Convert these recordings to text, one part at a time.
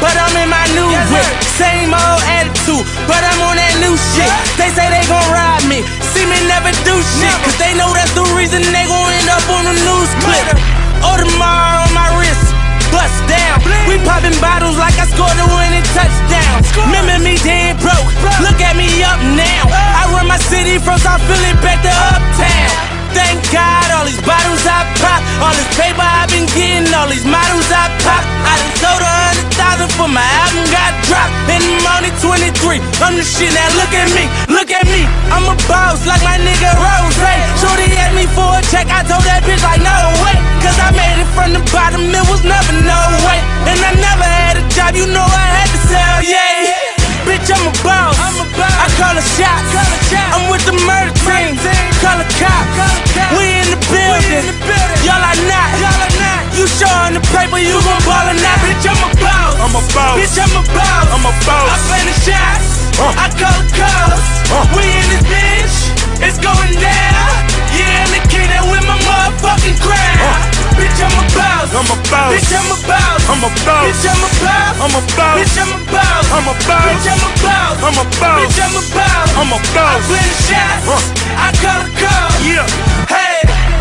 but I'm in my new whip. Same old attitude, but I'm on that new shit. They say they gon' ride me, see me never do shit. Cause they know that's the reason they gon' end up on the news clip. Oh, Audemars on my wrist, bust down. We popping bottles like I scored a winning touchdown. Remember me dead broke, look at me up now. I run my city from South Philly back to Uptown. Thank God, all these bottles I pop, all this paper I've been getting, all these models I pop. I done sold a hundred thousand for my album got dropped. And I'm only 23, I'm the shit now. Look at me, look at me, I'm a boss like my nigga Ross. Shorty asked me for a check, I told that bitch like no way, cause I made it from the bottom, it was never no way. And I never had a job, you know I had to sell, yeah. Bitch, I'm a boss. I'm a boss. I call a shot. I'm with the murder team. Call a cop. We in the building. Y'all are not. Boss. I'm a boss. Bitch, I'm a boss. I'm a boss. I play the shots. Uh. I call the calls. Uh. We in this bitch. It's going down. Yeah, and the kid that with my motherfucking crowd. Bitch, I'm a boss. I'm a boss. Bitch, I'm a boss. I'm a boss. Bitch, I'm a boss. I'm a boss. Bitch, I'm a boss. I'm a boss. Bitch, I'm a boss. I'm a boss. Bitch, I'm a boss. I'm a I boss. play the shots. Uh. I call the calls. Yeah. Hey.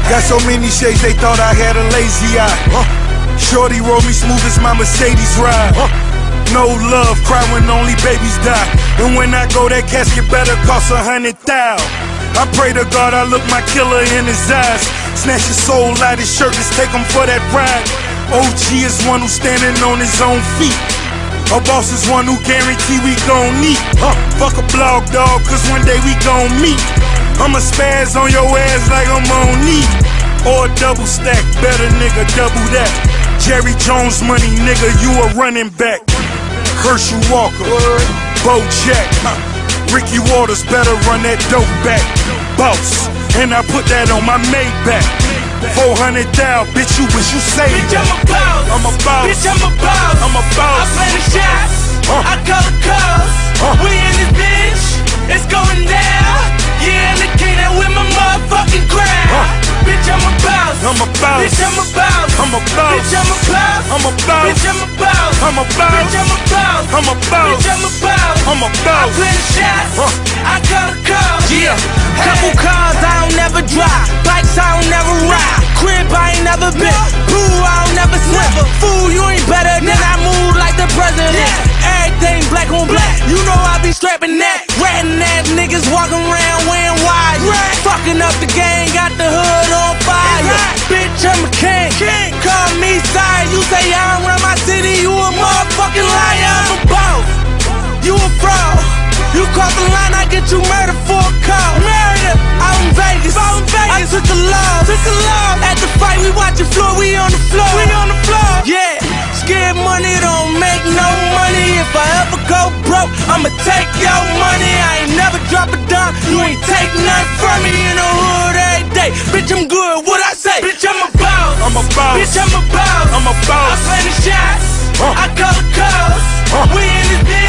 Got so many shades they thought I had a lazy eye. Huh. Shorty roll me smooth as my Mercedes ride. Huh. No love, cry when only babies die. And when I go, that casket better cost a hundred thou. I pray to God I look my killer in his eyes. Snatch his soul out his shirt, let's take him for that ride. OG is one who's standing on his own feet. A boss is one who guarantee we gon' meet. Huh. Fuck a blog dog, cause one day we gon' meet. I'ma spaz on your ass like I'm on knee. Or double stack, better nigga, double that. Jerry Jones money, nigga, you a running back. Herschel Walker, Bo Jack. Ricky Watters better run that dope back. Boss, and I put that on my Maybach. 400 down, bitch, you wish you saved Bitch, that. I'm a boss. I'm a boss. Bitch, I'm a boss. I'm a boss. I play the shots. I call the calls. We in this bitch. It's going down. Yeah, the king that with my motherfucking crowd. Bitch, I'm a boss. I'm a boss. Bitch, I'm a boss. I'm a boss. Bitch, I'm a boss. I'm a boss. Bitch, I'm a boss. I'm a boss. Bitch, I'm a boss. I'm a boss. Bitch, I'm a boss. I'm a I boss. play the shots. Uh. I call the calls. Yeah. Couple cars I don't never drive. Bikes I don't never ride. Crib I ain't never been. Pool I don't never swim. Fool, you ain't better than I move like the president. Everything black on black. You know I be strapping that. Ratting ass niggas walking around wearing wires. Fucking up the game, got the hood say I don't run my city, you a motherfucking liar. I'm a boss. You a fraud. You cross the line, I get you murdered for a call. Murder. In Vegas. In Vegas. I took the law. Took the law. At the fight, we watching floor. We on the floor. We on the floor. Yeah. Scared money don't make no money. If I ever go broke, I'ma take your money. I ain't never drop a dime. You ain't take nothing from me in the hood every day. Bitch, I'm good. What boss. I'm a boss. I'm a boss. I play the shots. Uh. I call the calls. Uh. We in this bitch.